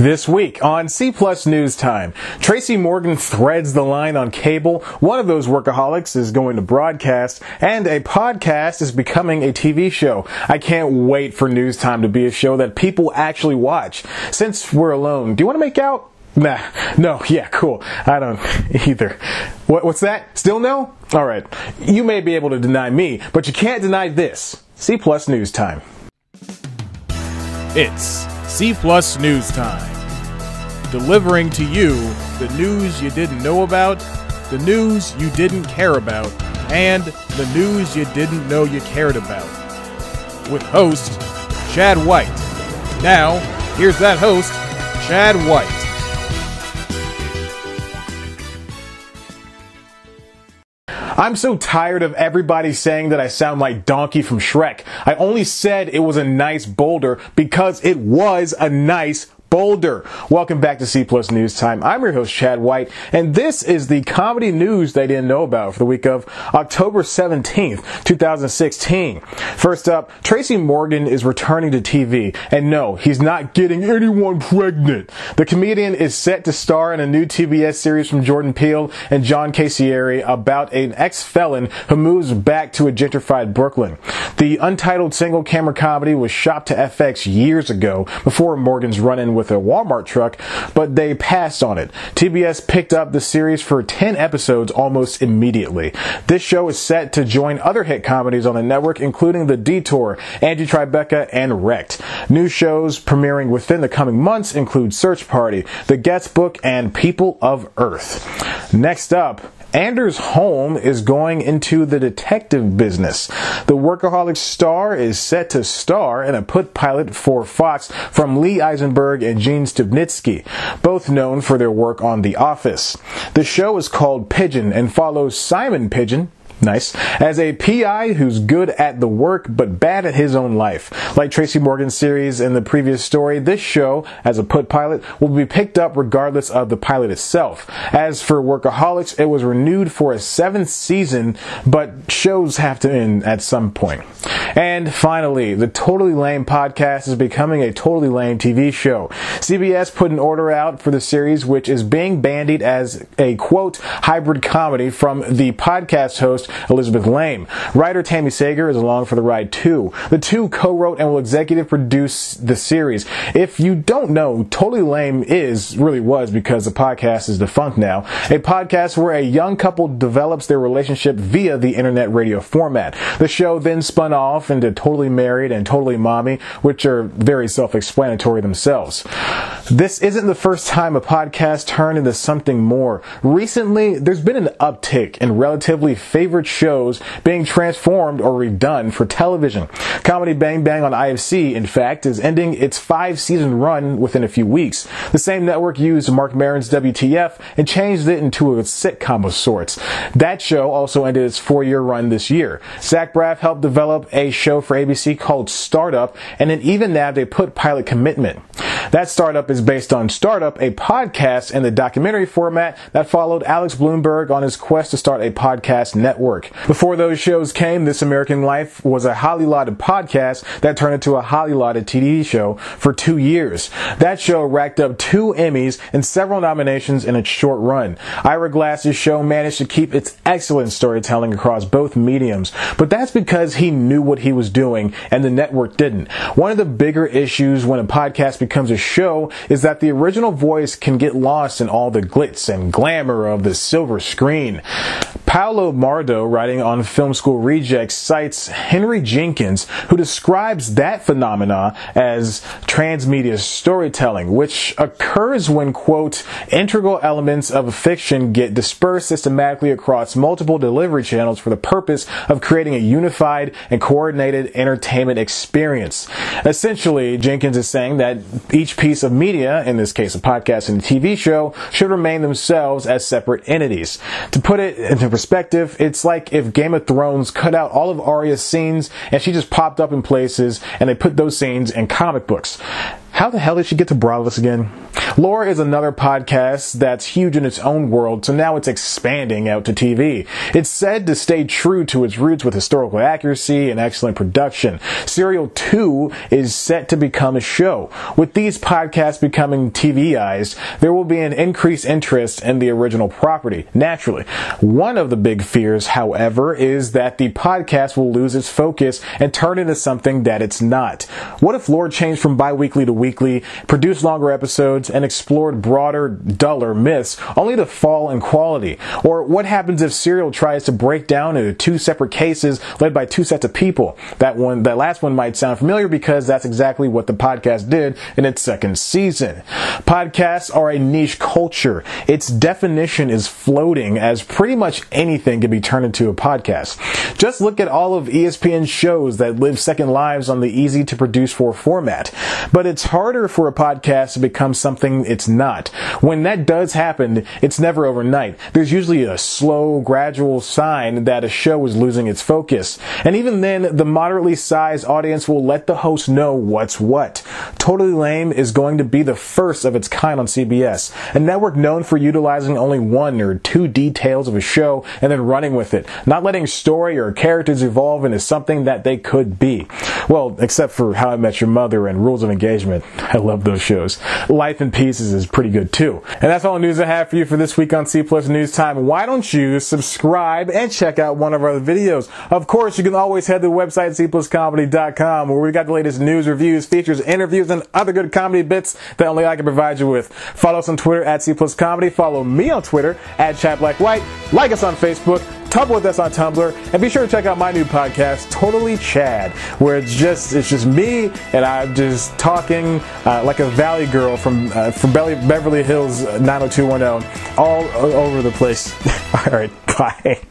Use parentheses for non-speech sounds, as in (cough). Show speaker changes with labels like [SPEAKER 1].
[SPEAKER 1] This week on C Plus News Time, Tracy Morgan threads the line on cable. One of those workaholics is going to broadcast, and a podcast is becoming a TV show. I can't wait for News Time to be a show that people actually watch. Since we're alone, do you want to make out? Nah, no, yeah, cool. I don't (laughs) either. What, what's that? Still no? Alright. You may be able to deny me, but you can't deny this. C Plus News Time.
[SPEAKER 2] It's C Plus News Time. Delivering to you the news you didn't know about, the news you didn't care about, and the news you didn't know you cared about. With host Chad White. Now, here's that host, Chad White.
[SPEAKER 1] I'm so tired of everybody saying that I sound like Donkey from Shrek. I only said it was a nice boulder because it was a nice Boulder. Welcome back to C Plus News Time. I'm your host, Chad White, and this is the comedy news they didn't know about for the week of October 17th, 2016. First up, Tracy Morgan is returning to TV, and no, he's not getting anyone pregnant. The comedian is set to star in a new TBS series from Jordan Peele and John Carcieri about an ex-felon who moves back to a gentrified Brooklyn. The untitled single camera comedy was shot to FX years ago before Morgan's run-in with a Walmart truck, but they passed on it. TBS picked up the series for 10 episodes almost immediately. This show is set to join other hit comedies on the network, including The Detour, Angie Tribeca, and Wrecked. New shows premiering within the coming months include Search Party, The Guest Book, and People of Earth. Next up, Anders Holm is going into the detective business. The workaholic star is set to star in a put pilot for Fox from Lee Eisenberg and Gene Stupnitsky, both known for their work on The Office. The show is called Pigeon and follows Simon Pidgeon, Nice. As a PI who's good at the work but bad at his own life. Like Tracy Morgan's series in the previous story, this show, as a put pilot, will be picked up regardless of the pilot itself. As for Workaholics, it was renewed for a seventh season, but shows have to end at some point. And finally, the Totally Laime podcast is becoming a Totally Laime TV show. CBS put an order out for the series, which is being bandied as a quote, hybrid comedy from the podcast host Elizabeth Laime. Writer Tami Sagher is along for the ride too. The two co-wrote and will executive produce the series. If you don't know, Totally Laime is, really was because the podcast is defunct now, a podcast where a young couple develops their relationship via the internet radio format. The show then spun off into Totally Married and Totally Mommy, which are very self-explanatory themselves. This isn't the first time a podcast turned into something more. Recently, there's been an uptick in relatively favorite shows being transformed or redone for television. Comedy Bang Bang on IFC, in fact, is ending its five season run within a few weeks. The same network used Marc Maron's WTF and changed it into a sitcom of sorts. That show also ended its four year run this year. Zach Braff helped develop a show for ABC called Startup and then even nabbed they put pilot commitment. That startup is based on Startup, a podcast in the documentary format that followed Alex Blumberg on his quest to start a podcast network. Before those shows came, This American Life was a highly lauded podcast that turned into a highly lauded TV show for two years. That show racked up two Emmys and several nominations in its short run. Ira Glass's show managed to keep its excellent storytelling across both mediums, but that's because he knew what he was doing and the network didn't. One of the bigger issues when a podcast becomes a show is that the original voice can get lost in all the glitz and glamour of the silver screen. Paolo Mardo, writing on Film School Rejects, cites Henry Jenkins, who describes that phenomena as transmedia storytelling, which occurs when, quote, integral elements of a fiction get dispersed systematically across multiple delivery channels for the purpose of creating a unified and coordinated entertainment experience. Essentially, Jenkins is saying that each piece of media, in this case a podcast and a TV show, should remain themselves as separate entities. To put it into perspective, it's like if Game of Thrones cut out all of Arya's scenes and she just popped up in places and they put those scenes in comic books. How the hell did she get to Braavos again? Lore is another podcast that's huge in its own world, so now it's expanding out to TV. It's said to stay true to its roots with historical accuracy and excellent production. Serial 2 is set to become a show. With these podcasts becoming TVized, there will be an increased interest in the original property, naturally. One of the big fears, however, is that the podcast will lose its focus and turn into something that it's not. What if Lore changed from bi-weekly to weekly, produced longer episodes, and explored broader, duller myths, only to fall in quality? Or what happens if Serial tries to break down into two separate cases led by two sets of people? That one, that last one might sound familiar because that's exactly what the podcast did in its second season. Podcasts are a niche culture. Its definition is floating as pretty much anything can be turned into a podcast. Just look at all of ESPN's shows that live second lives on the easy to produce for format. But it's harder for a podcast to become something it's not. When that does happen, it's never overnight. There's usually a slow, gradual sign that a show is losing its focus. And even then, the moderately sized audience will let the host know what's what. Totally Laime is going to be the first of its kind on CBS, a network known for utilizing only one or two details of a show and then running with it, not letting story or characters evolve into something that they could be. Well, except for How I Met Your Mother and Rules of Engagement. (laughs) I love those shows. Life in Pieces is pretty good too. And that's all the news I have for you for this week on C Plus News Time. Why don't you subscribe and check out one of our other videos? Of course, you can always head to the website cpluscomedy.com where we got the latest news, reviews, features, interviews, and other good comedy bits that only I can provide you with. Follow us on Twitter at C Plus Comedy. Follow me on Twitter at Chad Black White. Like us on Facebook. Tumble with us on Tumblr, and be sure to check out my new podcast, Totally Chad, where it's just it's just me and I'm just talking uh, like a Valley girl from uh, from Beverly Hills 90210, all over the place. (laughs) all right, bye.